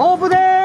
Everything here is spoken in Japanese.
オープンです